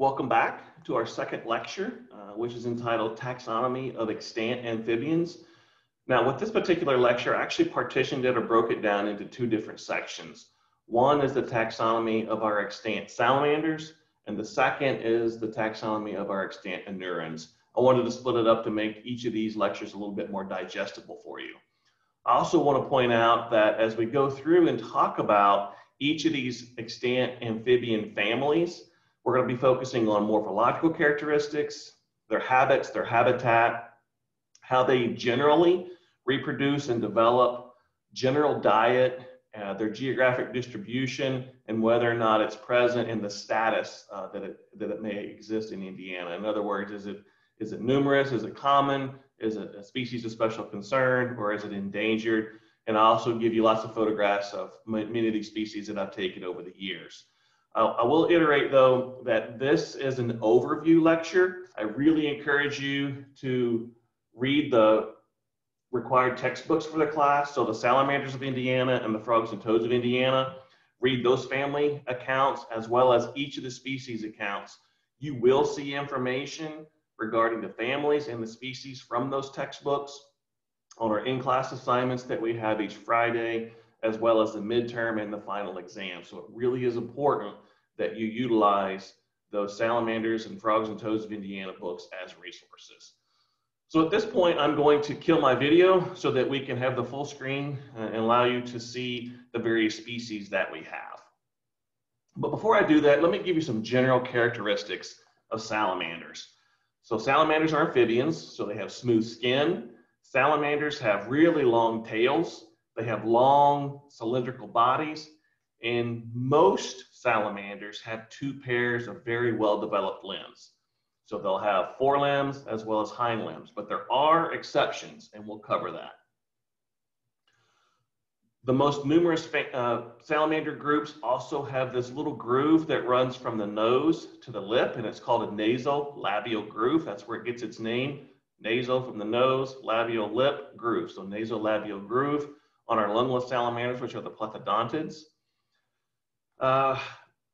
Welcome back to our second lecture, uh, which is entitled Taxonomy of Extant Amphibians. Now with this particular lecture, I actually partitioned it or broke it down into two different sections. One is the taxonomy of our extant salamanders, and the second is the taxonomy of our extant anurans. I wanted to split it up to make each of these lectures a little bit more digestible for you. I also want to point out that as we go through and talk about each of these extant amphibian families, we're going to be focusing on morphological characteristics, their habits, their habitat, how they generally reproduce and develop, general diet, uh, their geographic distribution, and whether or not it's present in the status uh, that, it, that it may exist in Indiana. In other words, is it, is it numerous? Is it common? Is it a species of special concern? Or is it endangered? And I also give you lots of photographs of many of these species that I've taken over the years. I will iterate though that this is an overview lecture. I really encourage you to read the required textbooks for the class. So the salamanders of Indiana and the frogs and toads of Indiana, read those family accounts as well as each of the species accounts. You will see information regarding the families and the species from those textbooks on our in-class assignments that we have each Friday, as well as the midterm and the final exam. So it really is important that you utilize those salamanders and frogs and toads of Indiana books as resources. So at this point, I'm going to kill my video so that we can have the full screen and allow you to see the various species that we have. But before I do that, let me give you some general characteristics of salamanders. So salamanders are amphibians, so they have smooth skin. Salamanders have really long tails. They have long cylindrical bodies. And most salamanders have two pairs of very well-developed limbs. So they'll have forelimbs as well as hind limbs, but there are exceptions, and we'll cover that. The most numerous uh, salamander groups also have this little groove that runs from the nose to the lip, and it's called a nasal labial groove. That's where it gets its name. Nasal from the nose, labial lip, groove. So nasolabial groove on our lungless salamanders, which are the plethodontids. Uh,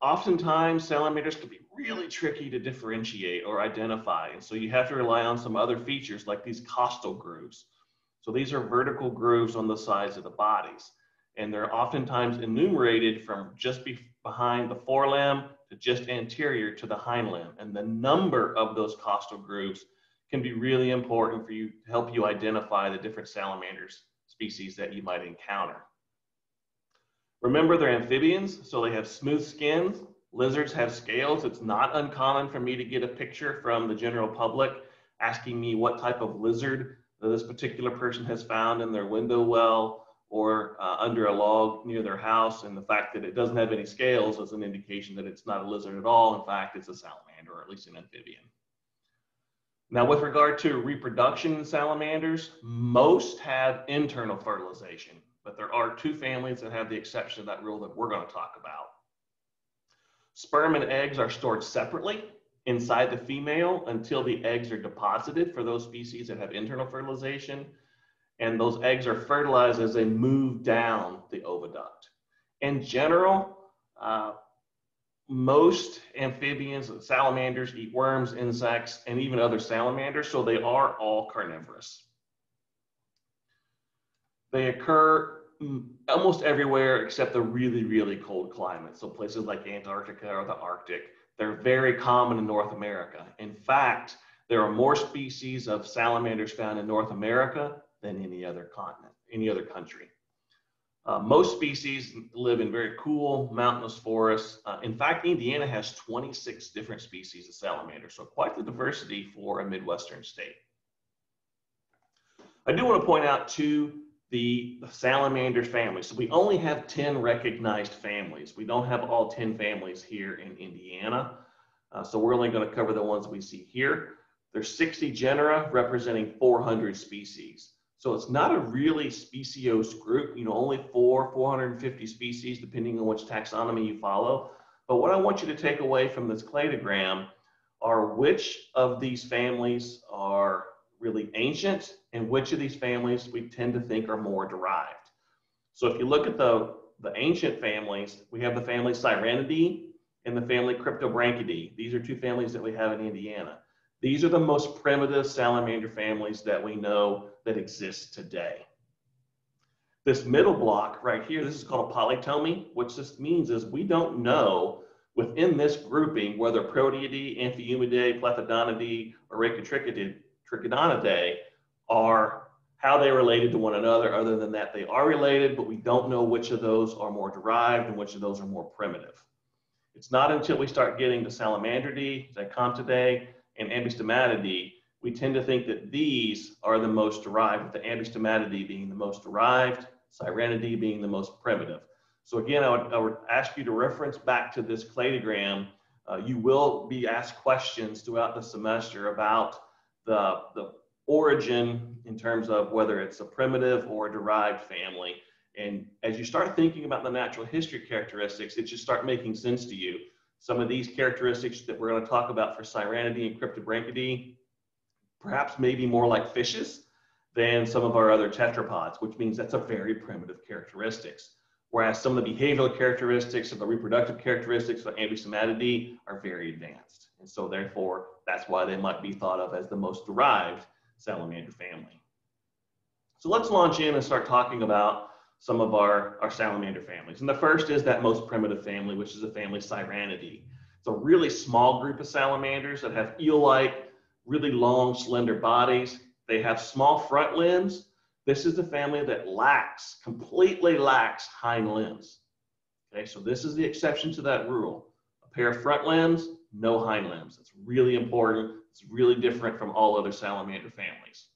oftentimes salamanders can be really tricky to differentiate or identify. And so you have to rely on some other features like these costal grooves. So these are vertical grooves on the sides of the bodies. And they're oftentimes enumerated from just be behind the forelimb to just anterior to the hind limb. And the number of those costal grooves can be really important for you to help you identify the different salamanders species that you might encounter. Remember, they're amphibians, so they have smooth skins. Lizards have scales. It's not uncommon for me to get a picture from the general public asking me what type of lizard this particular person has found in their window well or uh, under a log near their house. And the fact that it doesn't have any scales is an indication that it's not a lizard at all. In fact, it's a salamander or at least an amphibian. Now, with regard to reproduction in salamanders, most have internal fertilization but there are two families that have the exception of that rule that we're going to talk about. Sperm and eggs are stored separately inside the female until the eggs are deposited for those species that have internal fertilization. And those eggs are fertilized as they move down the oviduct. In general, uh, most amphibians, and salamanders eat worms, insects, and even other salamanders, so they are all carnivorous. They occur almost everywhere except the really, really cold climates. So places like Antarctica or the Arctic, they're very common in North America. In fact, there are more species of salamanders found in North America than any other continent, any other country. Uh, most species live in very cool mountainous forests. Uh, in fact, Indiana has 26 different species of salamanders, so quite the diversity for a Midwestern state. I do want to point out two the salamander family. So we only have 10 recognized families. We don't have all 10 families here in Indiana. Uh, so we're only going to cover the ones we see here. There's 60 genera representing 400 species. So it's not a really speciose group, you know, only four, 450 species, depending on which taxonomy you follow. But what I want you to take away from this cladogram are which of these families are really ancient and which of these families we tend to think are more derived. So if you look at the, the ancient families, we have the family Sirenidae, and the family Cryptobranchidae. These are two families that we have in Indiana. These are the most primitive salamander families that we know that exist today. This middle block right here, this is called a polytomy. What this means is we don't know within this grouping whether Proteidae, Amphiumidae, Plethodontidae, or Trichodontidae are how they related to one another. Other than that, they are related, but we don't know which of those are more derived and which of those are more primitive. It's not until we start getting to Salamandridae, Zycontidae, and Ambystomatidae we tend to think that these are the most derived, with the Ambystomatidae being the most derived, Sirenidae being the most primitive. So again, I would, I would ask you to reference back to this cladogram. Uh, you will be asked questions throughout the semester about the, the origin in terms of whether it's a primitive or a derived family. And as you start thinking about the natural history characteristics, it should start making sense to you. Some of these characteristics that we're going to talk about for Sirenidae and Cryptobranchidae, perhaps maybe more like fishes than some of our other tetrapods, which means that's a very primitive characteristics. Whereas some of the behavioral characteristics of the reproductive characteristics of Ambystomatidae are very advanced. And so therefore, that's why they might be thought of as the most derived salamander family. So let's launch in and start talking about some of our, our salamander families. And the first is that most primitive family, which is the family Sirenidae. It's a really small group of salamanders that have eel-like, really long, slender bodies. They have small front limbs. This is the family that lacks, completely lacks hind limbs. Okay, so this is the exception to that rule. A pair of front limbs, no hind limbs. It's really important. It's really different from all other salamander families.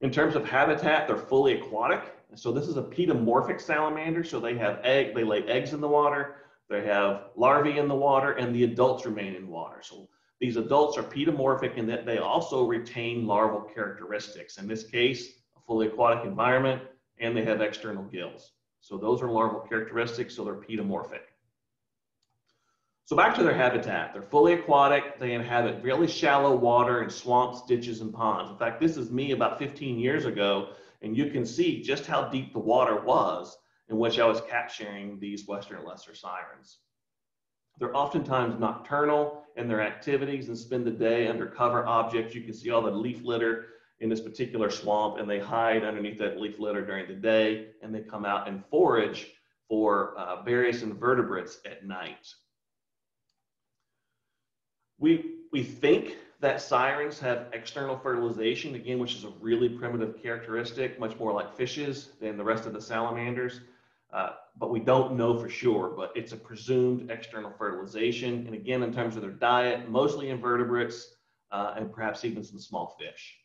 In terms of habitat, they're fully aquatic. So this is a pedomorphic salamander. So they have egg, they lay eggs in the water, they have larvae in the water, and the adults remain in water. So these adults are pedomorphic in that they also retain larval characteristics. In this case, a fully aquatic environment, and they have external gills. So those are larval characteristics, so they're pedomorphic. So back to their habitat. They're fully aquatic. They inhabit really shallow water and swamps, ditches, and ponds. In fact, this is me about 15 years ago, and you can see just how deep the water was in which I was capturing these western lesser sirens. They're oftentimes nocturnal in their activities and spend the day under cover objects. You can see all the leaf litter in this particular swamp and they hide underneath that leaf litter during the day and they come out and forage for uh, various invertebrates at night. We, we think that sirens have external fertilization, again, which is a really primitive characteristic, much more like fishes than the rest of the salamanders. Uh, but we don't know for sure, but it's a presumed external fertilization. And again, in terms of their diet, mostly invertebrates uh, and perhaps even some small fish.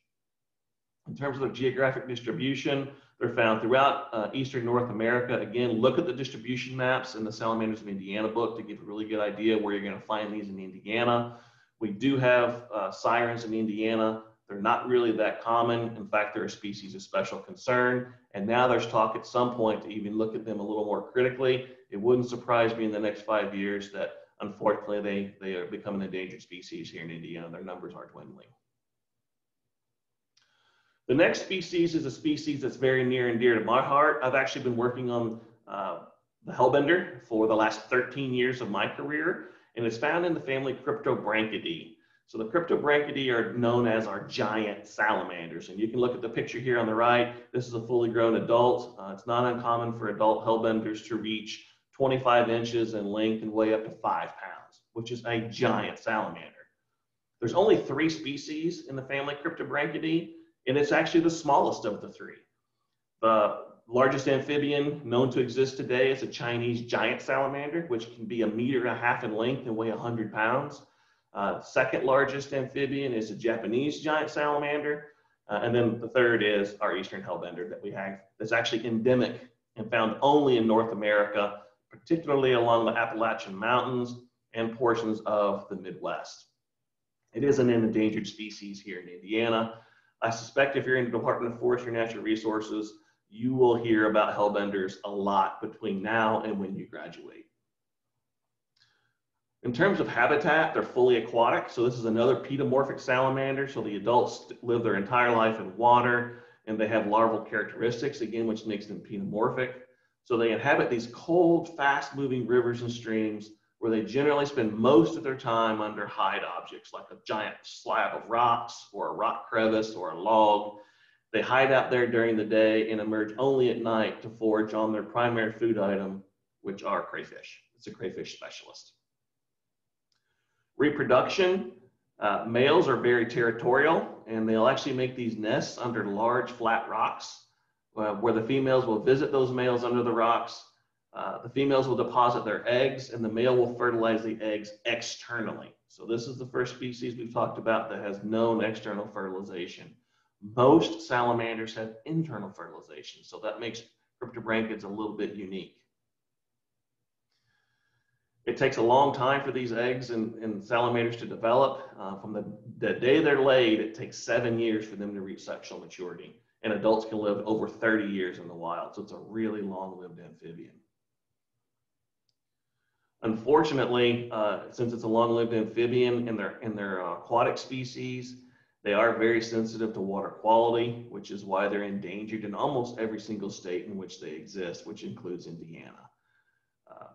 In terms of their geographic distribution, they're found throughout uh, eastern North America. Again, look at the distribution maps in the Salamanders of Indiana book to give a really good idea where you're going to find these in Indiana. We do have uh, sirens in Indiana they're not really that common. In fact, they're a species of special concern. And now there's talk at some point to even look at them a little more critically. It wouldn't surprise me in the next five years that unfortunately they, they are becoming an endangered species here in Indiana. Their numbers are dwindling. The next species is a species that's very near and dear to my heart. I've actually been working on uh, the hellbender for the last 13 years of my career, and it's found in the family Cryptobranchidae. So the Cryptobranchidae are known as our giant salamanders. And you can look at the picture here on the right. This is a fully grown adult. Uh, it's not uncommon for adult hellbenders to reach 25 inches in length and weigh up to five pounds, which is a giant salamander. There's only three species in the family Cryptobranchidae, and it's actually the smallest of the three. The largest amphibian known to exist today is a Chinese giant salamander, which can be a meter and a half in length and weigh 100 pounds. Uh, second largest amphibian is a Japanese giant salamander. Uh, and then the third is our eastern hellbender that we have that's actually endemic and found only in North America, particularly along the Appalachian Mountains and portions of the Midwest. It is an endangered species here in Indiana. I suspect if you're in the Department of Forestry and Natural Resources, you will hear about hellbenders a lot between now and when you graduate. In terms of habitat, they're fully aquatic. So this is another pedomorphic salamander. So the adults live their entire life in water and they have larval characteristics, again, which makes them pedomorphic. So they inhabit these cold, fast moving rivers and streams, where they generally spend most of their time under hide objects like a giant slab of rocks or a rock crevice or a log. They hide out there during the day and emerge only at night to forage on their primary food item, which are crayfish. It's a crayfish specialist. Reproduction, uh, males are very territorial and they'll actually make these nests under large flat rocks uh, where the females will visit those males under the rocks. Uh, the females will deposit their eggs and the male will fertilize the eggs externally. So this is the first species we've talked about that has known external fertilization. Most salamanders have internal fertilization, so that makes cryptobranchids a little bit unique. It takes a long time for these eggs and, and salamanders to develop. Uh, from the, the day they're laid, it takes seven years for them to reach sexual maturity. And adults can live over 30 years in the wild. So it's a really long-lived amphibian. Unfortunately, uh, since it's a long-lived amphibian and they're, and they're uh, aquatic species, they are very sensitive to water quality, which is why they're endangered in almost every single state in which they exist, which includes Indiana. Uh,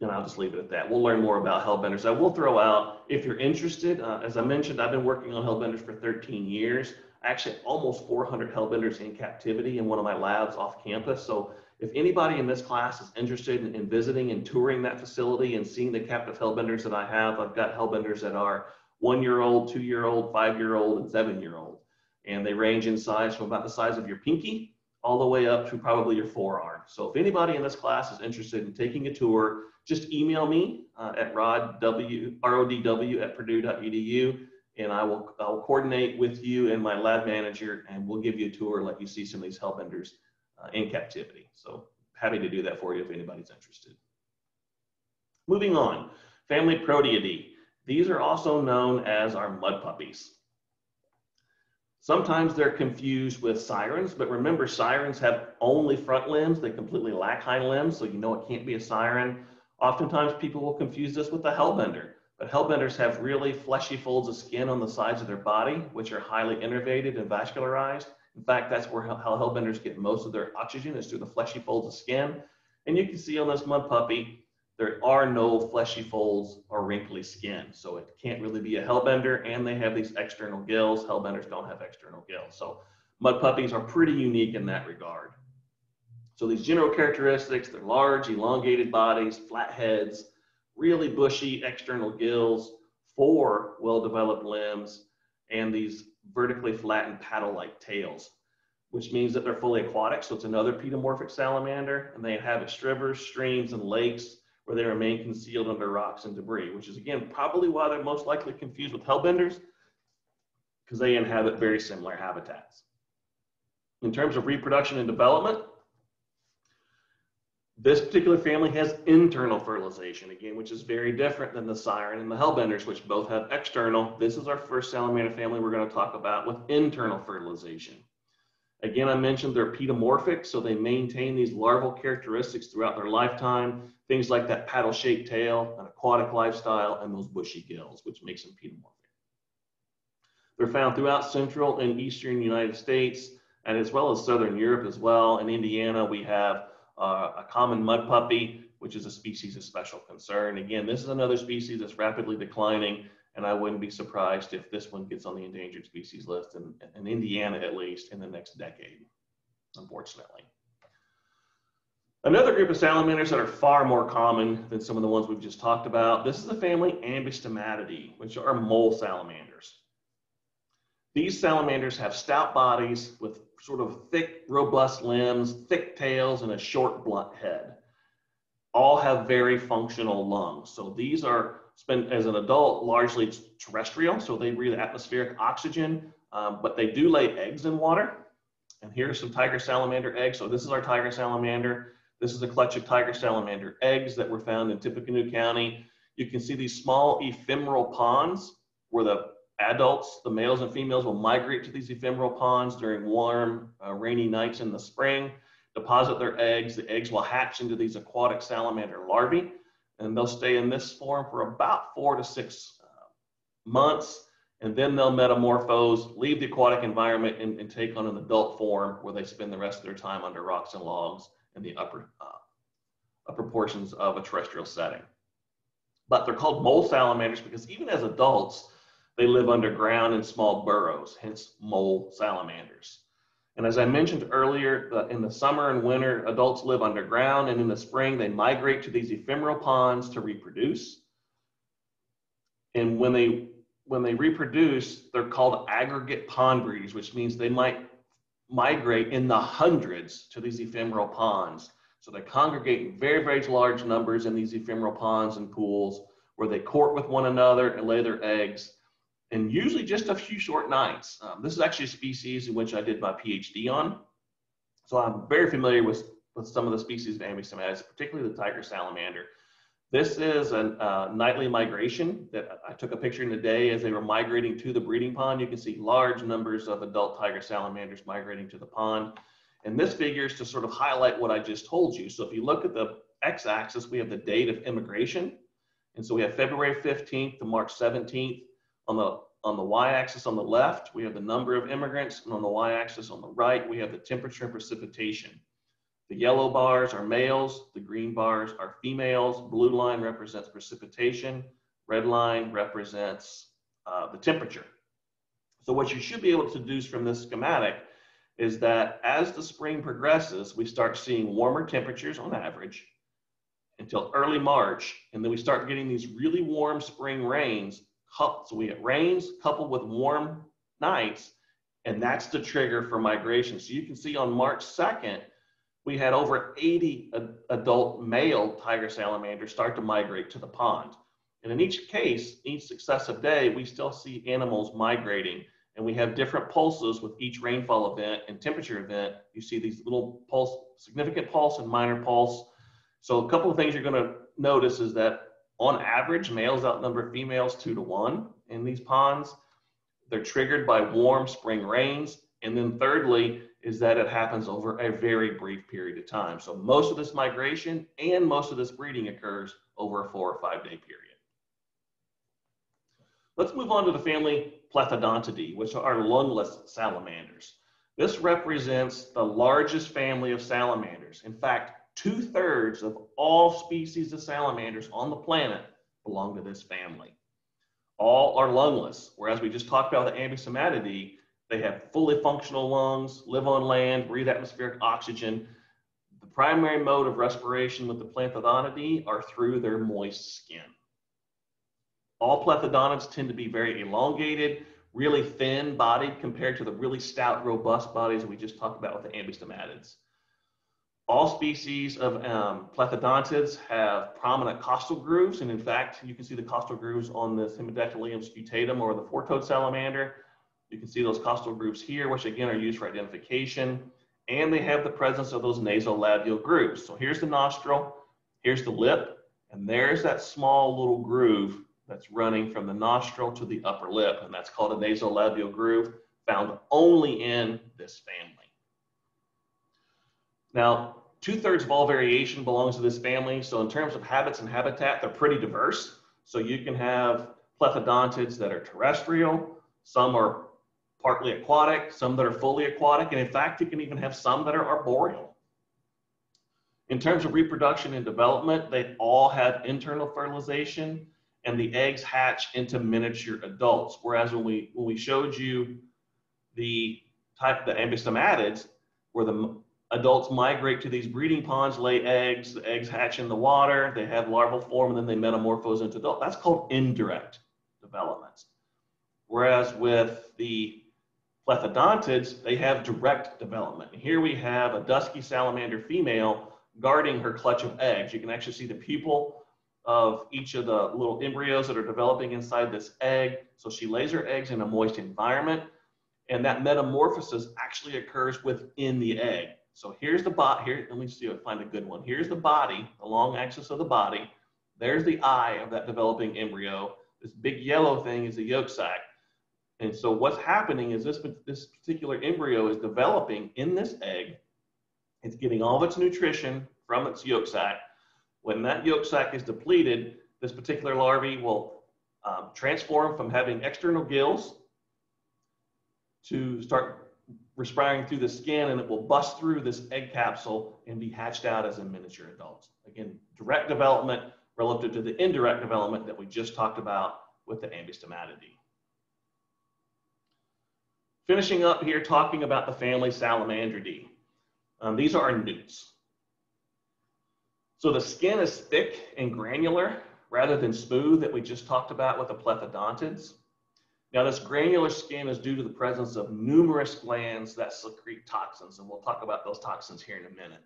and I'll just leave it at that. We'll learn more about hellbenders. I will throw out, if you're interested, uh, as I mentioned, I've been working on hellbenders for 13 years. Actually, almost 400 hellbenders in captivity in one of my labs off campus. So if anybody in this class is interested in, in visiting and touring that facility and seeing the captive hellbenders that I have, I've got hellbenders that are one year old, two year old, five year old, and seven year old. And they range in size from about the size of your pinky all the way up to probably your forearm. So if anybody in this class is interested in taking a tour, just email me uh, at rodw, rodw at purdue.edu and I will I'll coordinate with you and my lab manager and we'll give you a tour, let you see some of these hellbenders uh, in captivity. So happy to do that for you if anybody's interested. Moving on, family Proteidae. These are also known as our mud puppies. Sometimes they're confused with sirens, but remember sirens have only front limbs. They completely lack hind limbs, so you know it can't be a siren. Oftentimes people will confuse this with a hellbender, but hellbenders have really fleshy folds of skin on the sides of their body, which are highly innervated and vascularized. In fact, that's where how hellbenders get most of their oxygen is through the fleshy folds of skin. And you can see on this mud puppy, there are no fleshy folds or wrinkly skin. So it can't really be a hellbender and they have these external gills. Hellbenders don't have external gills. So mud puppies are pretty unique in that regard. So these general characteristics, they're large, elongated bodies, flat heads, really bushy external gills, four well-developed limbs, and these vertically flattened paddle-like tails, which means that they're fully aquatic. So it's another pedomorphic salamander, and they inhabit strivers, streams, and lakes where they remain concealed under rocks and debris, which is again probably why they're most likely confused with hellbenders, because they inhabit very similar habitats. In terms of reproduction and development, this particular family has internal fertilization again, which is very different than the siren and the hellbenders, which both have external. This is our first salamander family we're going to talk about with internal fertilization. Again, I mentioned they're pedomorphic, so they maintain these larval characteristics throughout their lifetime. Things like that paddle-shaped tail, an aquatic lifestyle, and those bushy gills, which makes them pedomorphic. They're found throughout central and eastern United States, and as well as southern Europe as well. In Indiana, we have uh, a common mud puppy, which is a species of special concern. Again, this is another species that's rapidly declining and I wouldn't be surprised if this one gets on the endangered species list in, in Indiana, at least, in the next decade, unfortunately. Another group of salamanders that are far more common than some of the ones we've just talked about, this is the family Ambystomatidae, which are mole salamanders. These salamanders have stout bodies with sort of thick, robust limbs, thick tails, and a short, blunt head. All have very functional lungs. So these are spend as an adult largely terrestrial, so they breathe atmospheric oxygen, um, but they do lay eggs in water. And here are some tiger salamander eggs. So this is our tiger salamander. This is a clutch of tiger salamander eggs that were found in Tippecanoe County. You can see these small ephemeral ponds where the adults, the males and females, will migrate to these ephemeral ponds during warm, uh, rainy nights in the spring, deposit their eggs. The eggs will hatch into these aquatic salamander larvae and they'll stay in this form for about four to six uh, months, and then they'll metamorphose, leave the aquatic environment, and, and, take on an adult form where they spend the rest of their time under rocks and logs in the upper uh, proportions of a terrestrial setting. But they're called mole salamanders because even as adults, they live underground in small burrows, hence mole salamanders. And as I mentioned earlier, in the summer and winter, adults live underground, and in the spring, they migrate to these ephemeral ponds to reproduce. And when they when they reproduce, they're called aggregate pond breeders, which means they might migrate in the hundreds to these ephemeral ponds. So they congregate in very, very large numbers in these ephemeral ponds and pools where they court with one another and lay their eggs and usually just a few short nights. Um, this is actually a species in which I did my PhD on. So I'm very familiar with, with some of the species of Ambystomatids, particularly the tiger salamander. This is a uh, nightly migration that I took a picture in the day as they were migrating to the breeding pond. You can see large numbers of adult tiger salamanders migrating to the pond. And this figure is to sort of highlight what I just told you. So if you look at the x-axis, we have the date of immigration. And so we have February 15th to March 17th. On the, on the y-axis on the left, we have the number of immigrants, and on the y-axis on the right, we have the temperature and precipitation. The yellow bars are males, the green bars are females, blue line represents precipitation, red line represents uh, the temperature. So what you should be able to deduce from this schematic is that as the spring progresses, we start seeing warmer temperatures on average until early March, and then we start getting these really warm spring rains so we get rains coupled with warm nights, and that's the trigger for migration. So you can see on March 2nd, we had over 80 adult male tiger salamanders start to migrate to the pond. And in each case, each successive day, we still see animals migrating and we have different pulses with each rainfall event and temperature event. You see these little pulse, significant pulse and minor pulse. So a couple of things you're gonna notice is that on average, males outnumber females two to one in these ponds. They're triggered by warm spring rains. And then thirdly, is that it happens over a very brief period of time. So most of this migration and most of this breeding occurs over a four or five day period. Let's move on to the family Plethodontidae, which are lungless salamanders. This represents the largest family of salamanders. In fact, Two thirds of all species of salamanders on the planet belong to this family. All are lungless, whereas we just talked about the Ambystomatidae, they have fully functional lungs, live on land, breathe atmospheric oxygen. The primary mode of respiration with the Plethodontidae are through their moist skin. All plethodontids tend to be very elongated, really thin bodied compared to the really stout, robust bodies we just talked about with the Ambystomatids. All species of um, plethodontids have prominent costal grooves, and in fact, you can see the costal grooves on this Hemidactylium scutatum or the four-toed salamander. You can see those costal grooves here, which again are used for identification, and they have the presence of those nasolabial grooves. So here's the nostril, here's the lip, and there's that small little groove that's running from the nostril to the upper lip, and that's called a nasolabial groove, found only in this family. Now, two thirds of all variation belongs to this family. So in terms of habits and habitat, they're pretty diverse. So you can have plethodontids that are terrestrial, some are partly aquatic, some that are fully aquatic, and in fact, you can even have some that are arboreal. In terms of reproduction and development, they all have internal fertilization and the eggs hatch into miniature adults. Whereas when we, when we showed you the type, of the ambystomatids, where the adults migrate to these breeding ponds, lay eggs, the eggs hatch in the water, they have larval form, and then they metamorphose into adult. That's called indirect development. Whereas with the plethodontids, they have direct development. here we have a dusky salamander female guarding her clutch of eggs. You can actually see the pupil of each of the little embryos that are developing inside this egg. So she lays her eggs in a moist environment, and that metamorphosis actually occurs within the egg. So here's the bot here. Let me see if I find a good one. Here's the body, the long axis of the body. There's the eye of that developing embryo. This big yellow thing is the yolk sac. And so what's happening is this, this particular embryo is developing in this egg. It's getting all of its nutrition from its yolk sac. When that yolk sac is depleted, this particular larvae will um, transform from having external gills to start respiring through the skin and it will bust through this egg capsule and be hatched out as a miniature adult. Again, direct development relative to the indirect development that we just talked about with the Ambystomatidae. Finishing up here, talking about the family Salamandridae. Um, these are newts. So the skin is thick and granular rather than smooth that we just talked about with the plethodontids. Now this granular skin is due to the presence of numerous glands that secrete toxins, and we'll talk about those toxins here in a minute.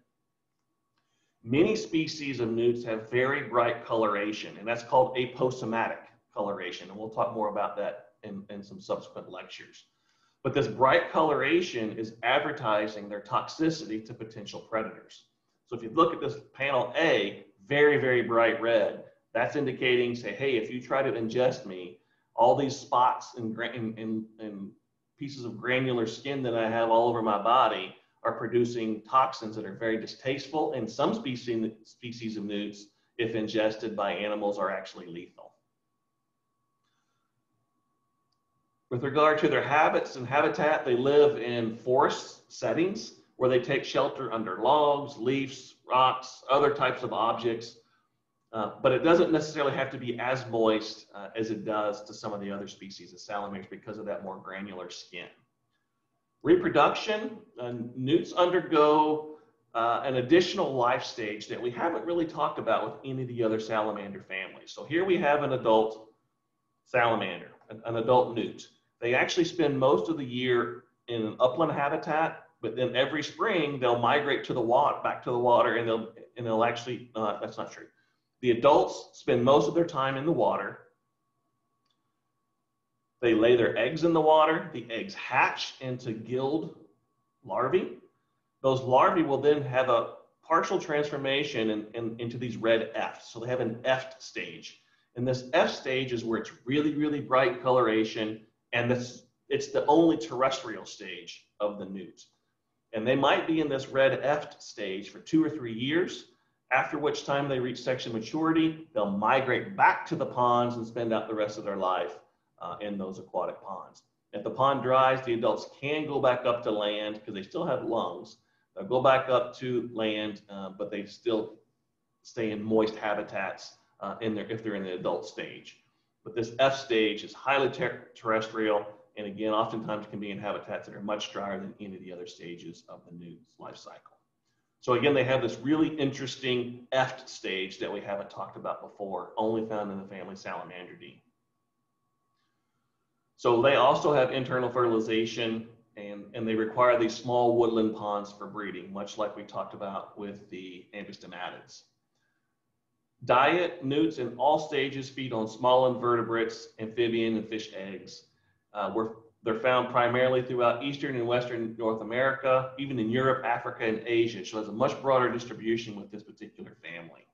Many species of newts have very bright coloration, and that's called aposematic coloration, and we'll talk more about that in, in some subsequent lectures. But this bright coloration is advertising their toxicity to potential predators. So if you look at this panel A, very, very bright red, that's indicating, say, hey, if you try to ingest me, all these spots and, and, and pieces of granular skin that I have all over my body are producing toxins that are very distasteful, and some species, species of newts, if ingested by animals, are actually lethal. With regard to their habits and habitat, they live in forest settings where they take shelter under logs, leaves, rocks, other types of objects uh, but it doesn't necessarily have to be as moist uh, as it does to some of the other species of salamanders because of that more granular skin. Reproduction, uh, newts undergo uh, an additional life stage that we haven't really talked about with any of the other salamander families. So here we have an adult salamander, an, an adult newt. They actually spend most of the year in an upland habitat, but then every spring they'll migrate to the water, back to the water, and they'll and they'll actually uh, that's not true the adults spend most of their time in the water. They lay their eggs in the water. The eggs hatch into gilled larvae. Those larvae will then have a partial transformation in, in, into these red eft. So they have an eft stage. And this eft stage is where it's really, really bright coloration. And this, it's the only terrestrial stage of the newt. And they might be in this red eft stage for two or three years after which time they reach sexual maturity, they'll migrate back to the ponds and spend out the rest of their life uh, in those aquatic ponds. If the pond dries, the adults can go back up to land because they still have lungs. They'll go back up to land, uh, but they still stay in moist habitats uh, in their, if they're in the adult stage. But this eft stage is highly ter terrestrial, and again, oftentimes can be in habitats that are much drier than any of the other stages of the newt's life cycle. So again, they have this really interesting eft stage that we haven't talked about before, only found in the family Salamandridae. So they also have internal fertilization and, and they require these small woodland ponds for breeding, much like we talked about with the ambystomatids. Diet, newts in all stages feed on small invertebrates, amphibian, and fish eggs. Uh, we're they're found primarily throughout Eastern and Western North America, even in Europe, Africa, and Asia. So has a much broader distribution with this particular family.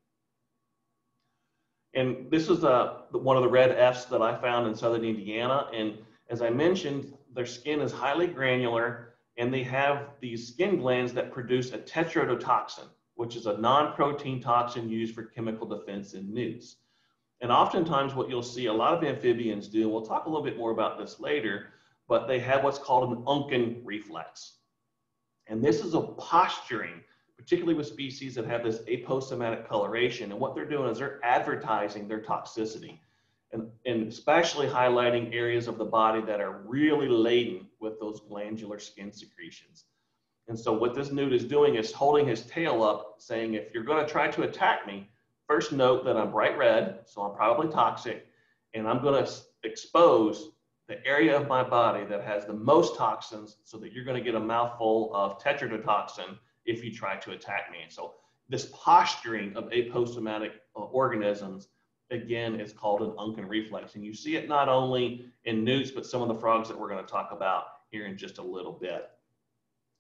And this is uh, one of the red efts that I found in southern Indiana. And as I mentioned, their skin is highly granular and they have these skin glands that produce a tetrodotoxin, which is a non-protein toxin used for chemical defense in newts. And oftentimes what you'll see a lot of amphibians do, and we'll talk a little bit more about this later, but they have what's called an Unken reflex. And this is a posturing, particularly with species that have this aposematic coloration. And what they're doing is they're advertising their toxicity and, and especially highlighting areas of the body that are really laden with those glandular skin secretions. And so what this newt is doing is holding his tail up saying, if you're gonna try to attack me, first note that I'm bright red, so I'm probably toxic, and I'm gonna expose the area of my body that has the most toxins so that you're going to get a mouthful of tetrodotoxin if you try to attack me. So this posturing of aposematic uh, organisms, again, is called an Unken reflex. And you see it not only in newts, but some of the frogs that we're going to talk about here in just a little bit.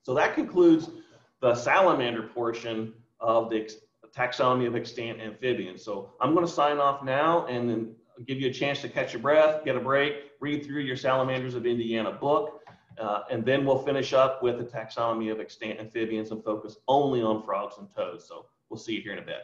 So that concludes the salamander portion of the taxonomy of extant amphibians. So I'm going to sign off now and then give you a chance to catch your breath, get a break, read through your Salamanders of Indiana book, uh, and then we'll finish up with the taxonomy of extant amphibians and focus only on frogs and toads. So we'll see you here in a bit.